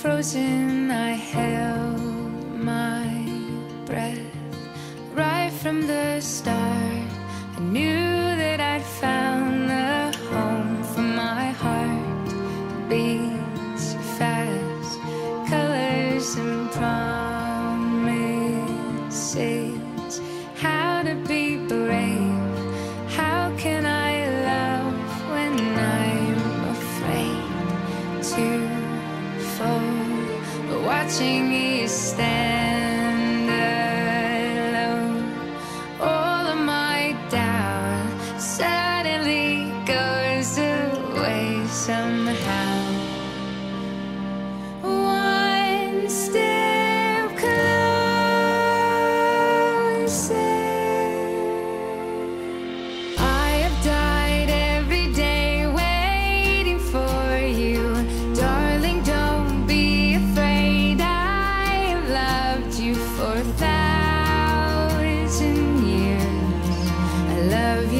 frozen, I held my breath right from the start. I knew. beautiful, watching you stand alone. All of my doubt suddenly goes away somehow.